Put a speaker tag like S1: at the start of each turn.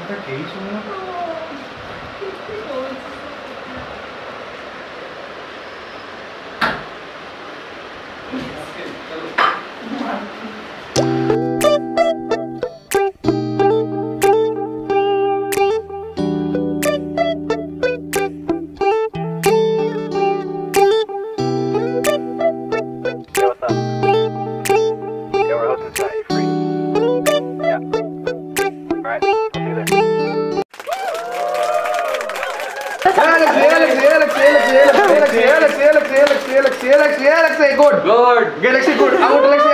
S1: conta que isso, né?
S2: Galaxy, Galaxy, Galaxy, Galaxy, Galaxy, Galaxy, good. Good. Galaxy, good. Out, Galaxy.